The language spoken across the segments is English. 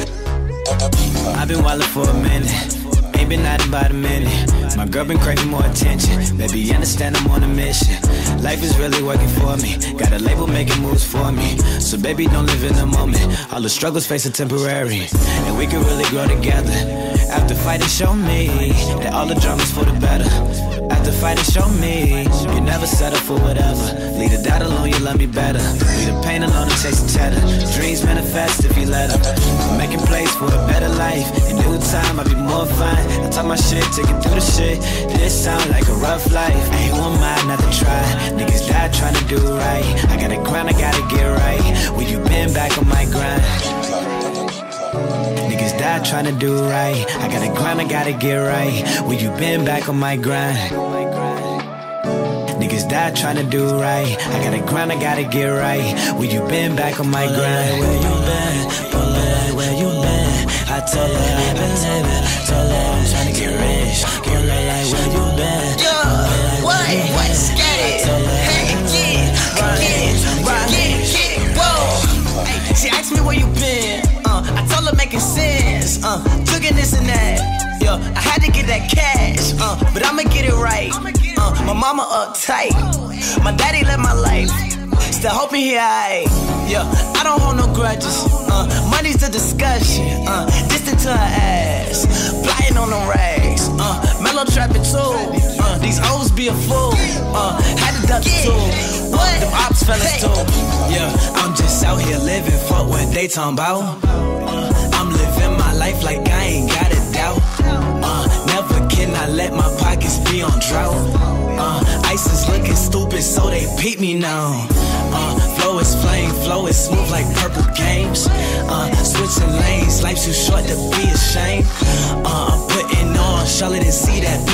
I've been wildin' for a minute. Ain't been out about a minute. My girl been craving more attention. Baby, understand I'm on a mission. Life is really working for me. Got a label making moves for me. So baby, don't live in the moment. All the struggles face are temporary, and we can really grow together. After fighting, show me that all the drama's for the better. After fighting, show me you never settle for whatever. Leave the doubt alone, you love me better. Leave the pain alone and chase the cheddar. Dreams manifest if you let them. I'm making place for a better life. In due time, I'll be more fine. I talk my shit to get through the shit. This sound like a rough life. Ain't am I not to try? Niggas die trying to do right. I gotta grind, I gotta get right. Where you been back on? Niggas die trying to do right. I gotta grind, I gotta get right. Where you been back on my grind? Niggas die trying to do right. I gotta grind, I gotta get right. Where you been back on my grind? Where you been? Where you been? I told her I've been making sense. Uh, cooking this and that. Yo, I had to get that cash. Uh, but I'ma get it right. Uh, my mama uptight. My daddy left my life. Still hoping he aight. Yeah, I don't hold no grudges. Uh, money's the discussion. Uh, distant to her ass. Plotting on them rags. Uh, mellow trapping too. Uh, these hoes be a fool. Uh, had to duck the fellas too. Yeah, I'm just out here living. Fuck what they talking about. Uh, I'm living my life like I ain't got a doubt. Uh, never can I let my pockets be on drought. Uh, ice is looking stupid, so they peep me now. Uh, flow is flame, flow is smooth like purple games. Uh, switching lanes, life's too short to be ashamed. Uh, I'm putting on Charlotte and see that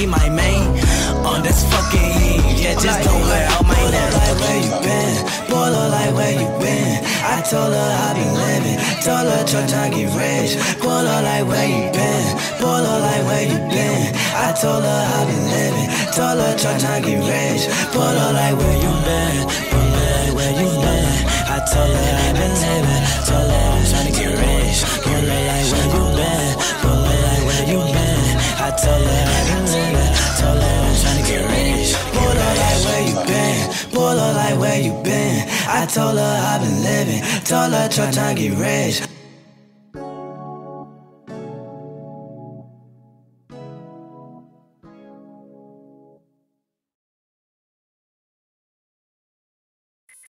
just out my name. Like where you been, Polo like where you been. I told her I been living, told her try to get rich. Polo like where you been, Polo like where you been. I told her I been living, told her try to get rich. Polo like where you been, Polo like where you been. Like where you been. I told her I've been living, told her try to get rich.